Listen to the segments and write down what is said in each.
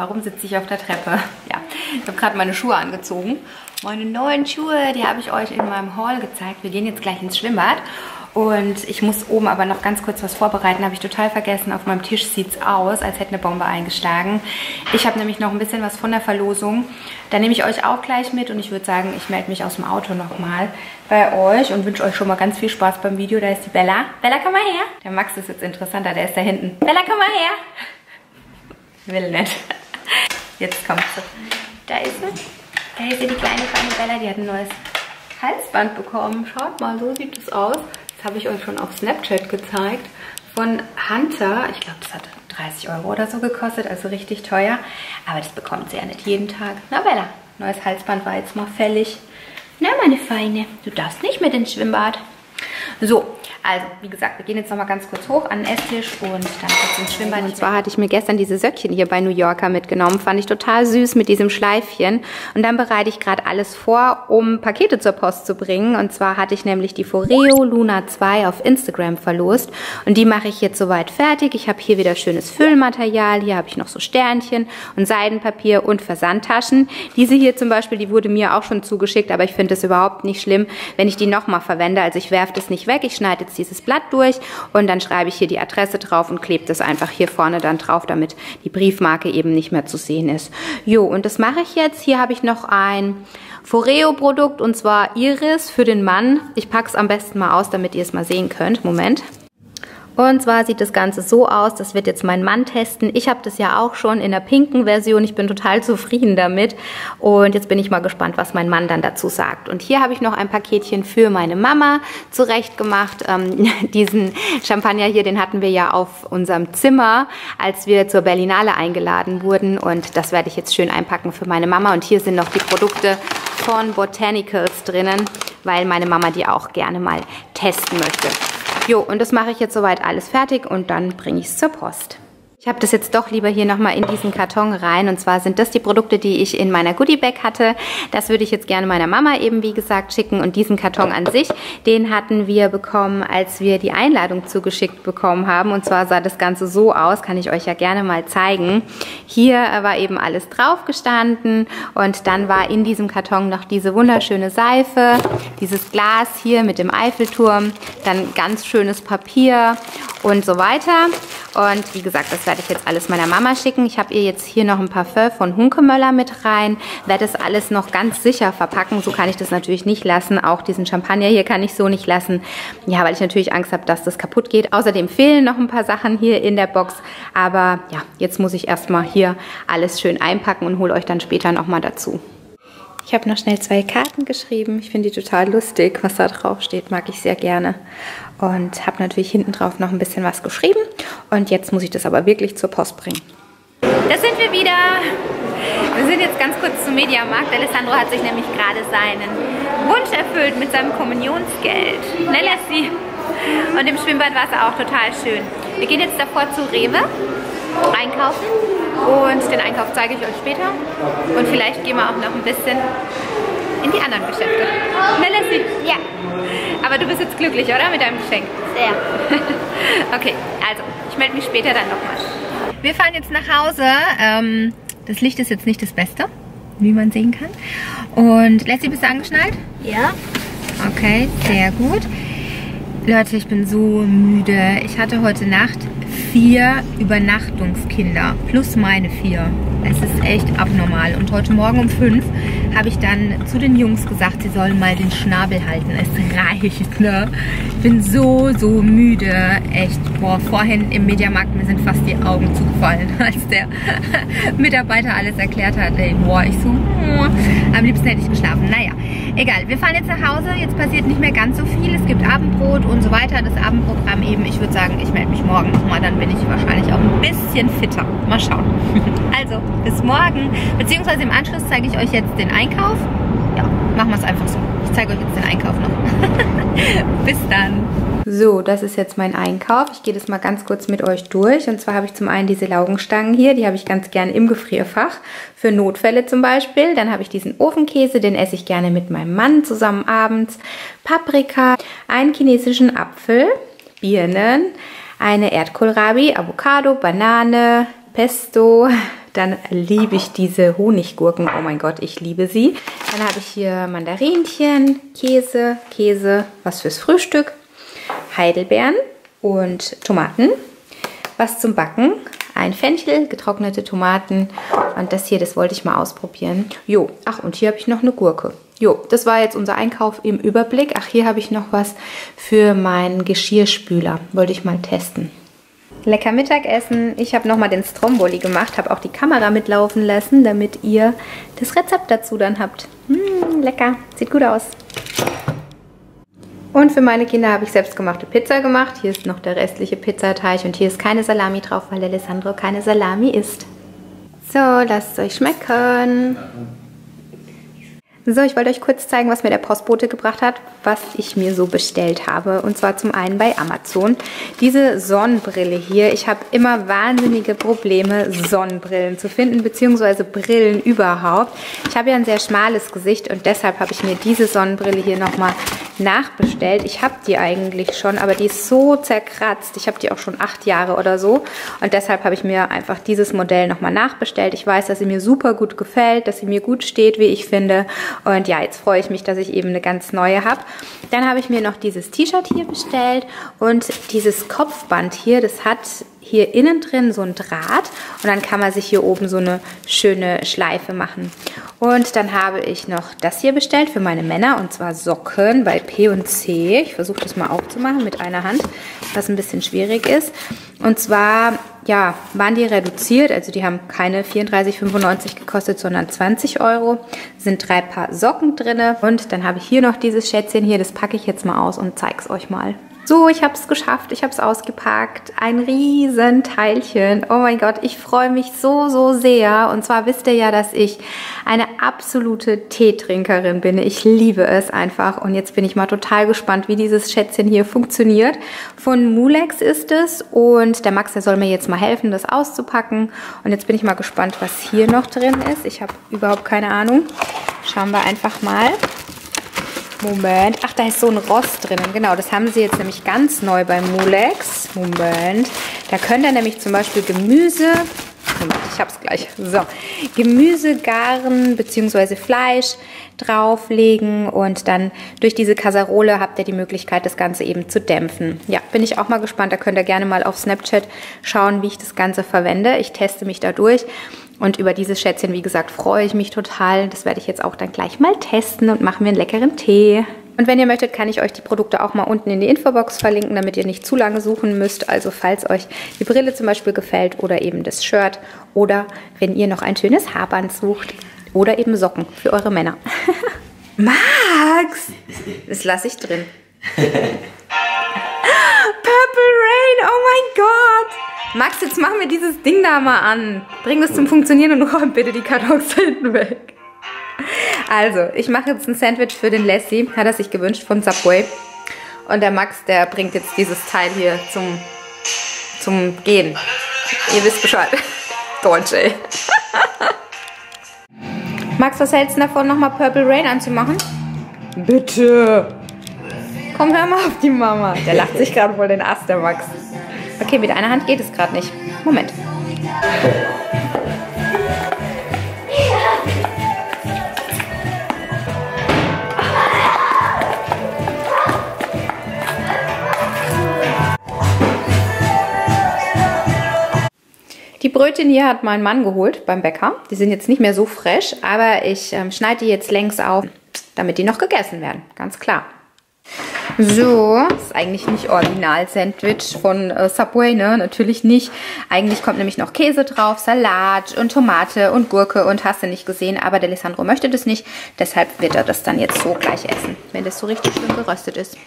Warum sitze ich auf der Treppe? Ja, ich habe gerade meine Schuhe angezogen. Meine neuen Schuhe, die habe ich euch in meinem Haul gezeigt. Wir gehen jetzt gleich ins Schwimmbad. Und ich muss oben aber noch ganz kurz was vorbereiten. Habe ich total vergessen. Auf meinem Tisch sieht es aus, als hätte eine Bombe eingeschlagen. Ich habe nämlich noch ein bisschen was von der Verlosung. Da nehme ich euch auch gleich mit. Und ich würde sagen, ich melde mich aus dem Auto nochmal bei euch und wünsche euch schon mal ganz viel Spaß beim Video. Da ist die Bella. Bella, komm mal her. Der Max ist jetzt interessanter. Der ist da hinten. Bella, komm mal her. Will nicht. Jetzt kommt sie. Da ist sie. Da ist sie, die kleine feine Bella. Die hat ein neues Halsband bekommen. Schaut mal, so sieht es aus. Das habe ich euch schon auf Snapchat gezeigt. Von Hunter. Ich glaube, das hat 30 Euro oder so gekostet. Also richtig teuer. Aber das bekommt sie ja nicht jeden Tag. Na Bella, neues Halsband war jetzt mal fällig. Na meine Feine, du darfst nicht mit ins Schwimmbad. So, also wie gesagt, wir gehen jetzt nochmal ganz kurz hoch an den Esstisch und dann kurz ins Schwimmbad. Und zwar hatte ich mir gestern diese Söckchen hier bei New Yorker mitgenommen. Fand ich total süß mit diesem Schleifchen. Und dann bereite ich gerade alles vor, um Pakete zur Post zu bringen. Und zwar hatte ich nämlich die Foreo Luna 2 auf Instagram verlost. Und die mache ich jetzt soweit fertig. Ich habe hier wieder schönes Füllmaterial. Hier habe ich noch so Sternchen und Seidenpapier und Versandtaschen. Diese hier zum Beispiel, die wurde mir auch schon zugeschickt, aber ich finde es überhaupt nicht schlimm, wenn ich die nochmal verwende. Also ich werfe das nicht weg. Ich schneide jetzt dieses Blatt durch und dann schreibe ich hier die Adresse drauf und klebe das einfach hier vorne dann drauf, damit die Briefmarke eben nicht mehr zu sehen ist. Jo, und das mache ich jetzt. Hier habe ich noch ein Foreo-Produkt und zwar Iris für den Mann. Ich packe es am besten mal aus, damit ihr es mal sehen könnt. Moment. Und zwar sieht das Ganze so aus, das wird jetzt mein Mann testen. Ich habe das ja auch schon in der pinken Version. Ich bin total zufrieden damit. Und jetzt bin ich mal gespannt, was mein Mann dann dazu sagt. Und hier habe ich noch ein Paketchen für meine Mama zurecht gemacht. Ähm, diesen Champagner hier, den hatten wir ja auf unserem Zimmer, als wir zur Berlinale eingeladen wurden. Und das werde ich jetzt schön einpacken für meine Mama. Und hier sind noch die Produkte von Botanicals drinnen, weil meine Mama die auch gerne mal testen möchte. Jo, und das mache ich jetzt soweit alles fertig und dann bringe ich es zur Post. Ich habe das jetzt doch lieber hier nochmal in diesen Karton rein. Und zwar sind das die Produkte, die ich in meiner Goodie-Bag hatte. Das würde ich jetzt gerne meiner Mama eben, wie gesagt, schicken. Und diesen Karton an sich, den hatten wir bekommen, als wir die Einladung zugeschickt bekommen haben. Und zwar sah das Ganze so aus, kann ich euch ja gerne mal zeigen. Hier war eben alles drauf gestanden. Und dann war in diesem Karton noch diese wunderschöne Seife, dieses Glas hier mit dem Eiffelturm, dann ganz schönes Papier und so weiter. Und wie gesagt, das werde ich jetzt alles meiner Mama schicken. Ich habe ihr jetzt hier noch ein Parfum von Hunkemöller mit rein. Werde das alles noch ganz sicher verpacken. So kann ich das natürlich nicht lassen. Auch diesen Champagner hier kann ich so nicht lassen. Ja, weil ich natürlich Angst habe, dass das kaputt geht. Außerdem fehlen noch ein paar Sachen hier in der Box. Aber ja, jetzt muss ich erstmal hier alles schön einpacken und hole euch dann später nochmal dazu. Ich habe noch schnell zwei Karten geschrieben. Ich finde die total lustig, was da drauf steht. Mag ich sehr gerne. Und habe natürlich hinten drauf noch ein bisschen was geschrieben. Und jetzt muss ich das aber wirklich zur Post bringen. Da sind wir wieder. Wir sind jetzt ganz kurz zum Mediamarkt. Alessandro hat sich nämlich gerade seinen Wunsch erfüllt mit seinem Kommunionsgeld. Ne, Lassie? Und im Schwimmbad war es auch total schön. Wir gehen jetzt davor zu Rewe einkaufen und den Einkauf zeige ich euch später. Und vielleicht gehen wir auch noch ein bisschen in die anderen Geschäfte. Ne, Lassie? Ja, Aber du bist jetzt glücklich, oder? Mit deinem Geschenk. sehr. okay, also ich melde mich später dann nochmal. Wir fahren jetzt nach Hause. Ähm, das Licht ist jetzt nicht das Beste, wie man sehen kann. Und Lassie, bist du angeschnallt? Ja, Okay, sehr gut. Leute, ich bin so müde. Ich hatte heute Nacht vier Übernachtungskinder plus meine vier. Es ist echt abnormal. Und heute Morgen um fünf habe ich dann zu den Jungs gesagt, sie sollen mal den Schnabel halten. Es reicht, ne? Ich bin so, so müde. Echt, boah, vorhin im Mediamarkt, mir sind fast die Augen zugefallen, als der Mitarbeiter alles erklärt hat. Ey, boah, ich so, oh, am liebsten hätte ich geschlafen. Naja, egal. Wir fahren jetzt nach Hause. Jetzt passiert nicht mehr ganz so viel. Es gibt Abendbrot und so weiter. Das Abendprogramm eben. Ich würde sagen, ich melde mich morgen nochmal. Dann bin ich wahrscheinlich auch ein bisschen fitter. Mal schauen. Also, bis morgen. Beziehungsweise im Anschluss zeige ich euch jetzt den Einkauf. Ja, machen wir es einfach so. Ich zeige euch jetzt den Einkauf noch. bis dann. So, das ist jetzt mein Einkauf. Ich gehe das mal ganz kurz mit euch durch. Und zwar habe ich zum einen diese Laugenstangen hier, die habe ich ganz gerne im Gefrierfach. Für Notfälle zum Beispiel. Dann habe ich diesen Ofenkäse, den esse ich gerne mit meinem Mann zusammen abends. Paprika, einen chinesischen Apfel, Birnen, eine Erdkohlrabi, Avocado, Banane, Pesto. Dann liebe ich diese Honiggurken. Oh mein Gott, ich liebe sie. Dann habe ich hier Mandarinchen, Käse, Käse, was fürs Frühstück, Heidelbeeren und Tomaten. Was zum Backen. Ein Fenchel, getrocknete Tomaten und das hier, das wollte ich mal ausprobieren. Jo, ach und hier habe ich noch eine Gurke. Jo, das war jetzt unser Einkauf im Überblick. Ach, hier habe ich noch was für meinen Geschirrspüler. Wollte ich mal testen. Lecker Mittagessen. Ich habe nochmal den Stromboli gemacht, habe auch die Kamera mitlaufen lassen, damit ihr das Rezept dazu dann habt. Mm, lecker, sieht gut aus. Und für meine Kinder habe ich selbstgemachte Pizza gemacht. Hier ist noch der restliche Pizzateig und hier ist keine Salami drauf, weil Alessandro keine Salami isst. So, lasst es euch schmecken. So, ich wollte euch kurz zeigen, was mir der Postbote gebracht hat, was ich mir so bestellt habe. Und zwar zum einen bei Amazon. Diese Sonnenbrille hier. Ich habe immer wahnsinnige Probleme, Sonnenbrillen zu finden, beziehungsweise Brillen überhaupt. Ich habe ja ein sehr schmales Gesicht und deshalb habe ich mir diese Sonnenbrille hier nochmal nachbestellt. Ich habe die eigentlich schon, aber die ist so zerkratzt. Ich habe die auch schon acht Jahre oder so. Und deshalb habe ich mir einfach dieses Modell nochmal nachbestellt. Ich weiß, dass sie mir super gut gefällt, dass sie mir gut steht, wie ich finde. Und ja, jetzt freue ich mich, dass ich eben eine ganz neue habe. Dann habe ich mir noch dieses T-Shirt hier bestellt und dieses Kopfband hier, das hat hier innen drin so ein Draht und dann kann man sich hier oben so eine schöne Schleife machen. Und dann habe ich noch das hier bestellt für meine Männer und zwar Socken bei P&C. Ich versuche das mal aufzumachen mit einer Hand, was ein bisschen schwierig ist. Und zwar, ja, waren die reduziert, also die haben keine 34,95 gekostet, sondern 20 Euro. Sind drei Paar Socken drinne und dann habe ich hier noch dieses Schätzchen hier, das packe ich jetzt mal aus und zeige es euch mal. So, ich habe es geschafft, ich habe es ausgepackt. Ein riesen Teilchen. Oh mein Gott, ich freue mich so, so sehr. Und zwar wisst ihr ja, dass ich eine absolute Teetrinkerin bin. Ich liebe es einfach. Und jetzt bin ich mal total gespannt, wie dieses Schätzchen hier funktioniert. Von Mulex ist es. Und der Max, der soll mir jetzt mal helfen, das auszupacken. Und jetzt bin ich mal gespannt, was hier noch drin ist. Ich habe überhaupt keine Ahnung. Schauen wir einfach mal. Moment. Ach, da ist so ein Rost drinnen. Genau, das haben sie jetzt nämlich ganz neu bei Mulex. Moment. Da könnt ihr nämlich zum Beispiel Gemüse... Moment, ich hab's gleich. So. Gemüse garen bzw. Fleisch drauflegen und dann durch diese Kasserole habt ihr die Möglichkeit, das Ganze eben zu dämpfen. Ja, bin ich auch mal gespannt. Da könnt ihr gerne mal auf Snapchat schauen, wie ich das Ganze verwende. Ich teste mich da durch. Und über dieses Schätzchen, wie gesagt, freue ich mich total. Das werde ich jetzt auch dann gleich mal testen und machen mir einen leckeren Tee. Und wenn ihr möchtet, kann ich euch die Produkte auch mal unten in die Infobox verlinken, damit ihr nicht zu lange suchen müsst. Also falls euch die Brille zum Beispiel gefällt oder eben das Shirt oder wenn ihr noch ein schönes Haarband sucht oder eben Socken für eure Männer. Max! Das lasse ich drin. Purple Rain, oh mein Gott! Max, jetzt machen wir dieses Ding da mal an. Bring das zum Funktionieren und räum bitte die Kartons hinten weg. Also, ich mache jetzt ein Sandwich für den Lassie, hat er sich gewünscht von Subway. Und der Max, der bringt jetzt dieses Teil hier zum, zum Gehen. Ihr wisst Bescheid. Deutsch, ey. Max, was hältst du davon, nochmal Purple Rain anzumachen? Bitte. Komm, hör mal auf die Mama. Der lacht sich gerade voll den Ast, der Max. Okay, mit einer Hand geht es gerade nicht. Moment. Die Brötchen hier hat mein Mann geholt beim Bäcker. Die sind jetzt nicht mehr so fresh, aber ich ähm, schneide die jetzt längs auf, damit die noch gegessen werden. Ganz klar. So, ist eigentlich nicht Original-Sandwich von äh, Subway, ne? Natürlich nicht. Eigentlich kommt nämlich noch Käse drauf, Salat und Tomate und Gurke und hast du nicht gesehen. Aber der Alessandro möchte das nicht. Deshalb wird er das dann jetzt so gleich essen, wenn das so richtig schön geröstet ist.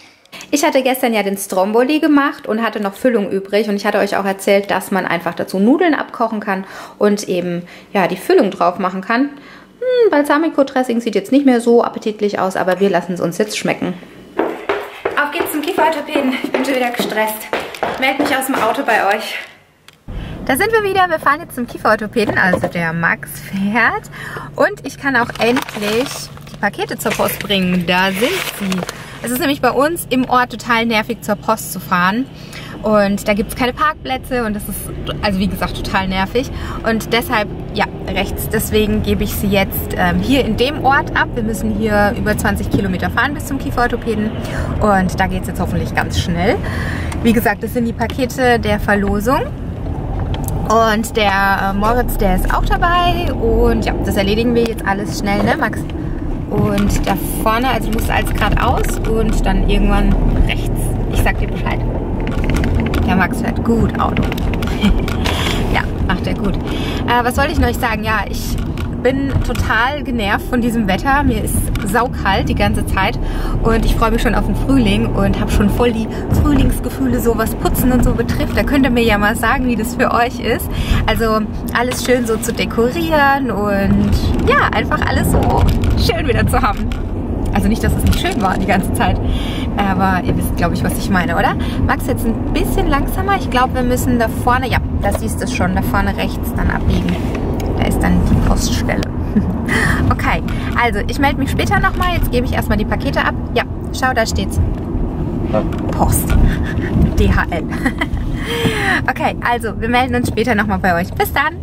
Ich hatte gestern ja den Stromboli gemacht und hatte noch Füllung übrig und ich hatte euch auch erzählt, dass man einfach dazu Nudeln abkochen kann und eben ja die Füllung drauf machen kann. Hm, Balsamico-Dressing sieht jetzt nicht mehr so appetitlich aus, aber wir lassen es uns jetzt schmecken. Zum Kieferorthopäden. Ich bin schon wieder gestresst. Ich melde mich aus dem Auto bei euch. Da sind wir wieder. Wir fahren jetzt zum Kieferorthopäden, also der Max fährt. Und ich kann auch endlich die Pakete zur Post bringen. Da sind sie. Es ist nämlich bei uns im Ort total nervig, zur Post zu fahren. Und da gibt es keine Parkplätze und das ist, also wie gesagt, total nervig. Und deshalb, ja, rechts. Deswegen gebe ich sie jetzt ähm, hier in dem Ort ab. Wir müssen hier über 20 Kilometer fahren bis zum Kieferorthopäden. Und da geht es jetzt hoffentlich ganz schnell. Wie gesagt, das sind die Pakete der Verlosung. Und der äh, Moritz, der ist auch dabei. Und ja, das erledigen wir jetzt alles schnell, ne, Max? Und da vorne, also du musst alles geradeaus und dann irgendwann rechts. Ich sag dir Bescheid. Der Max fährt gut Auto. ja, macht er gut. Äh, was wollte ich noch sagen? Ja, ich bin total genervt von diesem Wetter. Mir ist saukalt die ganze Zeit und ich freue mich schon auf den Frühling und habe schon voll die Frühlingsgefühle, so was Putzen und so betrifft. Da könnt ihr mir ja mal sagen, wie das für euch ist. Also alles schön so zu dekorieren und ja, einfach alles so schön wieder zu haben. Also nicht, dass es nicht schön war die ganze Zeit, aber ihr wisst, glaube ich, was ich meine, oder? Max, jetzt ein bisschen langsamer. Ich glaube, wir müssen da vorne, ja, da siehst du es schon, da vorne rechts dann abbiegen. Da ist dann die Poststelle. okay, also ich melde mich später nochmal. Jetzt gebe ich erstmal die Pakete ab. Ja, schau, da steht's. Post. DHL. okay, also wir melden uns später nochmal bei euch. Bis dann.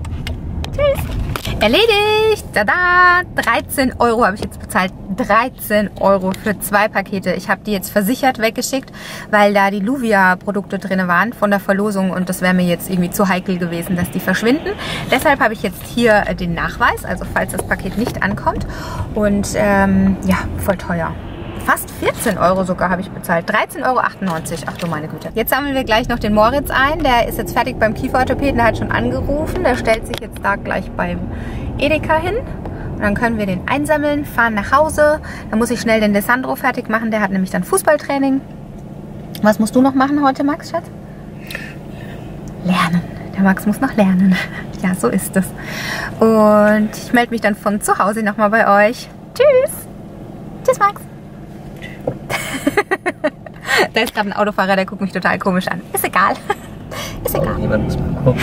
Tschüss. Erledigt! Tada! 13 Euro habe ich jetzt bezahlt. 13 Euro für zwei Pakete. Ich habe die jetzt versichert weggeschickt, weil da die Luvia-Produkte drin waren von der Verlosung und das wäre mir jetzt irgendwie zu heikel gewesen, dass die verschwinden. Deshalb habe ich jetzt hier äh, den Nachweis, also falls das Paket nicht ankommt. Und ähm, ja, voll teuer. Fast 14 Euro sogar habe ich bezahlt. 13,98 Euro. Ach du meine Güte. Jetzt sammeln wir gleich noch den Moritz ein. Der ist jetzt fertig beim Kieferorthopäden. Der hat schon angerufen. Der stellt sich jetzt da gleich beim Edeka hin. Und dann können wir den einsammeln, fahren nach Hause. Dann muss ich schnell den Desandro fertig machen. Der hat nämlich dann Fußballtraining. Was musst du noch machen heute, Max, Schatz? Lernen. Der Max muss noch lernen. Ja, so ist es. Und ich melde mich dann von zu Hause nochmal bei euch. Tschüss. Tschüss, Max. Da ist gerade ein Autofahrer, der guckt mich total komisch an. Ist egal. Ist egal. Niemand.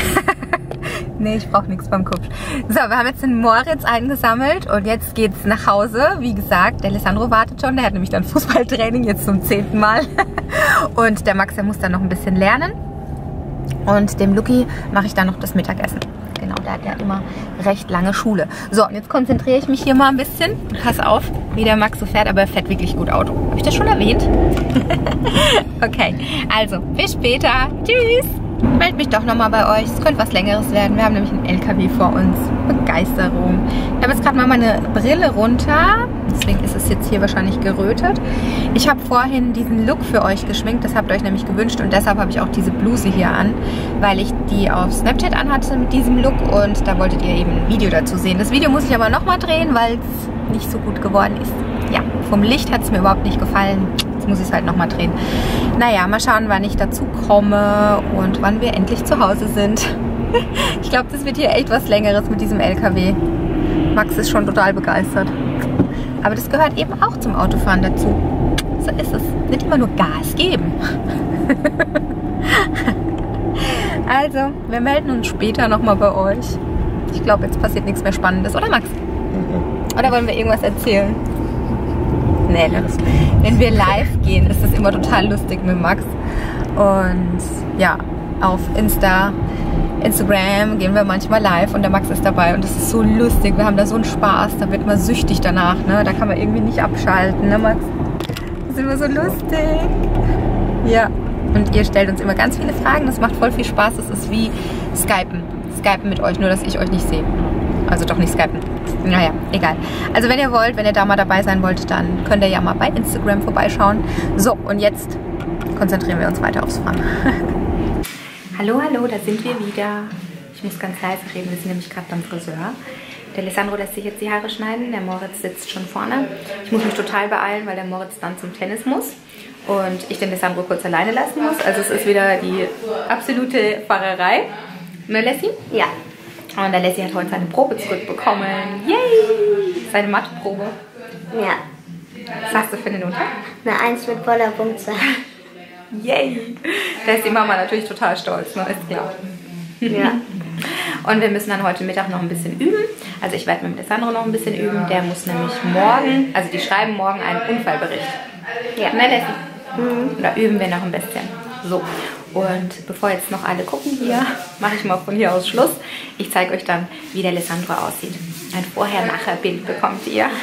Nee, ich brauche nichts beim Kupsch. So, wir haben jetzt den Moritz eingesammelt und jetzt geht's nach Hause. Wie gesagt, der Alessandro wartet schon. Der hat nämlich dann Fußballtraining jetzt zum zehnten Mal. Und der Max, der muss dann noch ein bisschen lernen. Und dem Luki mache ich dann noch das Mittagessen. Genau, der hat ja immer recht lange Schule. So, und jetzt konzentriere ich mich hier mal ein bisschen. Pass auf, wie der Max so fährt, aber er fährt wirklich gut Auto. Habe ich das schon erwähnt? okay, also bis später. Tschüss. Meld mich doch nochmal bei euch. Es könnte was Längeres werden. Wir haben nämlich einen LKW vor uns. Begeisterung. Ich habe jetzt gerade mal meine Brille runter. Deswegen ist es jetzt hier wahrscheinlich gerötet. Ich habe vorhin diesen Look für euch geschminkt. Das habt ihr euch nämlich gewünscht. Und deshalb habe ich auch diese Bluse hier an. Weil ich die auf Snapchat anhatte mit diesem Look. Und da wolltet ihr eben ein Video dazu sehen. Das Video muss ich aber nochmal drehen, weil es nicht so gut geworden ist. Ja, vom Licht hat es mir überhaupt nicht gefallen. Jetzt muss ich es halt nochmal drehen. Naja, mal schauen, wann ich dazu komme und wann wir endlich zu Hause sind. Ich glaube, das wird hier echt was Längeres mit diesem LKW. Max ist schon total begeistert. Aber das gehört eben auch zum Autofahren dazu. So ist es. Nicht immer nur Gas geben. Also, wir melden uns später nochmal bei euch. Ich glaube, jetzt passiert nichts mehr Spannendes, oder Max? Oder wollen wir irgendwas erzählen? Nee, ne? wenn wir live gehen, ist das immer total lustig mit Max. Und ja, auf Insta, Instagram gehen wir manchmal live und der Max ist dabei und das ist so lustig. Wir haben da so einen Spaß, da wird man süchtig danach, ne? Da kann man irgendwie nicht abschalten, ne Max? Das ist immer so lustig. Ja, und ihr stellt uns immer ganz viele Fragen. Das macht voll viel Spaß. Das ist wie Skypen. Skypen mit euch, nur dass ich euch nicht sehe. Also doch nicht Skypen. Naja, egal. Also wenn ihr wollt, wenn ihr da mal dabei sein wollt, dann könnt ihr ja mal bei Instagram vorbeischauen. So, und jetzt konzentrieren wir uns weiter aufs Fahren. hallo, hallo, da sind wir wieder. Ich muss ganz leise reden, wir sind nämlich gerade beim Friseur. Der Alessandro lässt sich jetzt die Haare schneiden, der Moritz sitzt schon vorne. Ich muss mich total beeilen, weil der Moritz dann zum Tennis muss und ich den Alessandro kurz alleine lassen muss. Also es ist wieder die absolute Fahrerei. Ne, Leslie? Ja. Und der Leslie hat heute seine Probe zurückbekommen. Yay! Seine Matheprobe. Ja. Was hast du für eine Note? Eine Eins mit voller Punktzahl. Yay! Da ist die Mama natürlich total stolz, ne? ist klar. Ja. Und wir müssen dann heute Mittag noch ein bisschen üben. Also ich werde mit Alessandro noch ein bisschen üben. Der muss nämlich morgen, also die schreiben morgen einen Unfallbericht. Ja, ne, Leslie? Da üben wir noch ein bisschen. So, und bevor jetzt noch alle gucken hier, mache ich mal von hier aus Schluss. Ich zeige euch dann, wie der Alessandro aussieht. Ein Vorher-Nachher-Bild bekommt ihr.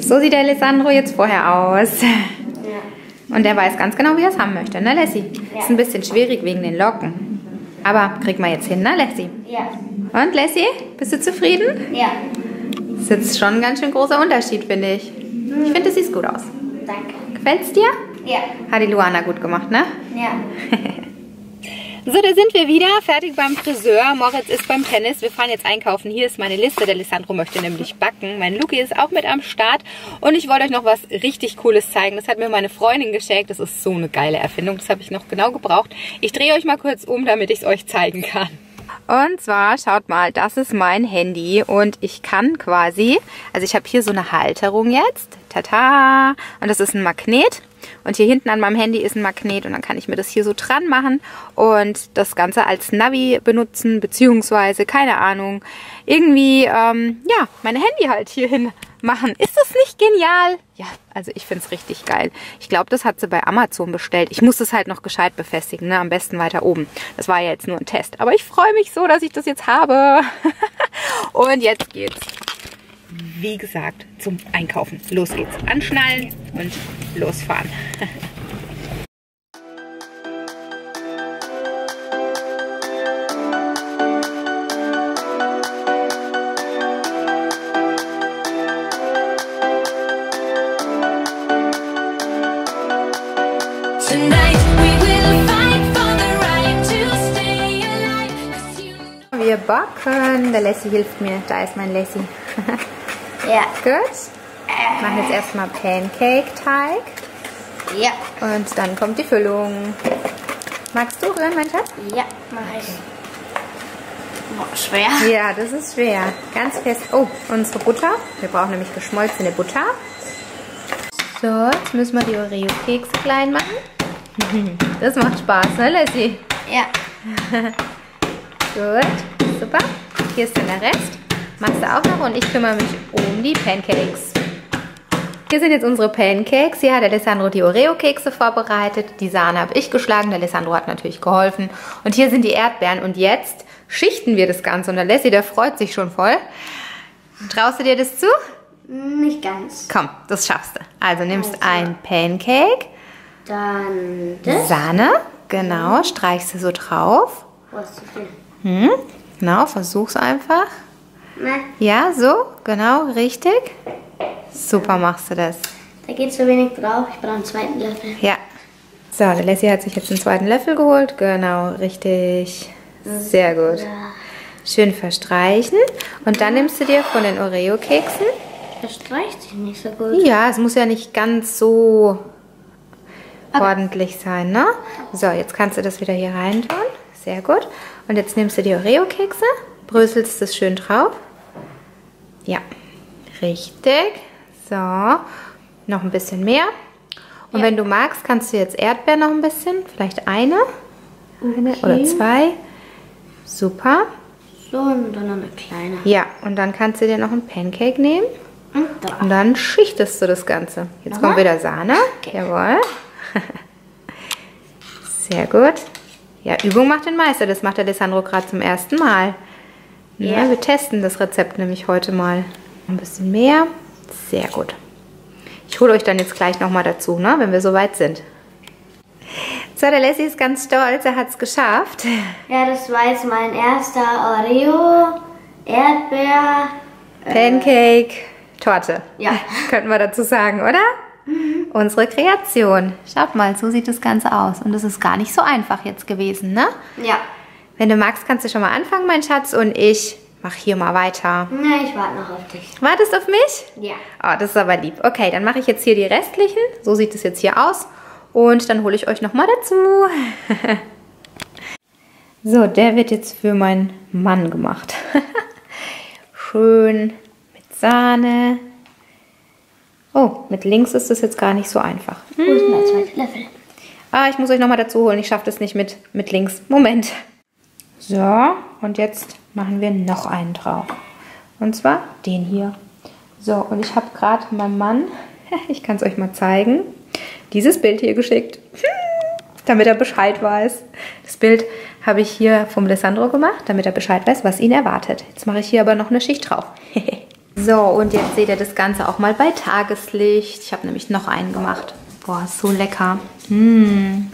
So sieht der Alessandro jetzt vorher aus. Ja. Und der weiß ganz genau, wie er es haben möchte, ne, Lassie? Ist ein bisschen schwierig wegen den Locken. Aber kriegt man jetzt hin, ne, Lassie? Ja. Und Lassie, bist du zufrieden? Ja. Das ist jetzt schon ein ganz schön großer Unterschied, finde ich. Ich finde, es sieht gut aus. Danke. Gefällt's dir? Ja. Hat die Luana gut gemacht, ne? Ja. So, da sind wir wieder, fertig beim Friseur. Moritz ist beim Tennis. Wir fahren jetzt einkaufen. Hier ist meine Liste. Der Lissandro möchte nämlich backen. Mein Luki ist auch mit am Start. Und ich wollte euch noch was richtig Cooles zeigen. Das hat mir meine Freundin geschenkt. Das ist so eine geile Erfindung. Das habe ich noch genau gebraucht. Ich drehe euch mal kurz um, damit ich es euch zeigen kann. Und zwar, schaut mal, das ist mein Handy und ich kann quasi, also ich habe hier so eine Halterung jetzt, tata, und das ist ein Magnet. Und hier hinten an meinem Handy ist ein Magnet und dann kann ich mir das hier so dran machen und das Ganze als Navi benutzen, beziehungsweise, keine Ahnung, irgendwie, ähm, ja, mein Handy halt hierhin machen. Ist das nicht genial? Ja, also ich finde es richtig geil. Ich glaube, das hat sie bei Amazon bestellt. Ich muss das halt noch gescheit befestigen, ne? am besten weiter oben. Das war ja jetzt nur ein Test. Aber ich freue mich so, dass ich das jetzt habe. und jetzt geht's wie gesagt, zum Einkaufen. Los geht's. Anschnallen und losfahren. Wir backen. Der Lassie hilft mir. Da ist mein Lassie. Ja. Gut. Wir machen jetzt erstmal Pancake-Teig. Ja. Und dann kommt die Füllung. Magst du rühren, mein Schatz? Ja, mach ich. Boah, schwer. Ja, das ist schwer. Ganz fest. Oh, unsere Butter. Wir brauchen nämlich geschmolzene Butter. So, jetzt müssen wir die Oreo-Kekse klein machen. Das macht Spaß, ne, Lassie? Ja. Gut, super. Hier ist dann der Rest. Machst du auch noch und ich kümmere mich um die Pancakes. Hier sind jetzt unsere Pancakes. Hier hat Alessandro die Oreo-Kekse vorbereitet. Die Sahne habe ich geschlagen. Der Alessandro hat natürlich geholfen. Und hier sind die Erdbeeren. Und jetzt schichten wir das Ganze. Und der Lassie, der freut sich schon voll. Traust du dir das zu? Nicht ganz. Komm, das schaffst du. Also nimmst ein Pancake, Dann das. Sahne, genau, streichst du so drauf. Was zu viel? Hm, genau, versuch's einfach. Ne, Ja, so, genau, richtig. Super machst du das. da geht so wenig drauf. Ich brauche einen zweiten Löffel. Ja. So, der Lassie hat sich jetzt einen zweiten Löffel geholt. Genau, richtig. Sehr gut. Schön verstreichen. Und dann nimmst du dir von den Oreo-Keksen. Das streicht sich nicht so gut. Ja, es muss ja nicht ganz so ordentlich sein, ne? So, jetzt kannst du das wieder hier rein tun. Sehr gut. Und jetzt nimmst du die Oreo-Kekse, bröselst das schön drauf. Ja, richtig. So, noch ein bisschen mehr. Und wenn du magst, kannst du jetzt Erdbeeren noch ein bisschen, vielleicht eine, eine oder zwei. Super. So, und dann noch eine kleine. Ja, und dann kannst du dir noch ein Pancake nehmen. Und da. Und dann schichtest du das Ganze. Jetzt Nochmal? kommt wieder Sahne. Jawohl. Sehr gut. Ja, Übung macht den Meister. Das macht der Alessandro gerade zum ersten Mal. Ja. Wir testen das Rezept nämlich heute mal. Ein bisschen mehr. Sehr gut. Ich hole euch dann jetzt gleich nochmal dazu, ne, wenn wir soweit sind. So, der Lassie ist ganz stolz. Er hat es geschafft. Ja, das war jetzt mein erster Oreo, Erdbeer. Pancake, Torte. Ja. Könnten wir dazu sagen, oder? Unsere Kreation. Schaut mal, so sieht das Ganze aus. Und es ist gar nicht so einfach jetzt gewesen, ne? Ja. Wenn du magst, kannst du schon mal anfangen, mein Schatz. Und ich mache hier mal weiter. Na, ich warte noch auf dich. Wartest auf mich? Ja. Oh, das ist aber lieb. Okay, dann mache ich jetzt hier die restlichen. So sieht es jetzt hier aus. Und dann hole ich euch nochmal dazu. so, der wird jetzt für meinen Mann gemacht. Schön mit Sahne. Oh, mit links ist das jetzt gar nicht so einfach. Wo ist denn der zweite Löffel? Ah, ich muss euch nochmal dazu holen. Ich schaffe das nicht mit, mit links. Moment. So, und jetzt machen wir noch einen drauf. Und zwar den hier. So, und ich habe gerade meinem Mann, ich kann es euch mal zeigen, dieses Bild hier geschickt. Damit er Bescheid weiß. Das Bild habe ich hier vom Alessandro gemacht, damit er Bescheid weiß, was ihn erwartet. Jetzt mache ich hier aber noch eine Schicht drauf. so, und jetzt seht ihr das Ganze auch mal bei Tageslicht. Ich habe nämlich noch einen gemacht. Boah, so lecker. Mm.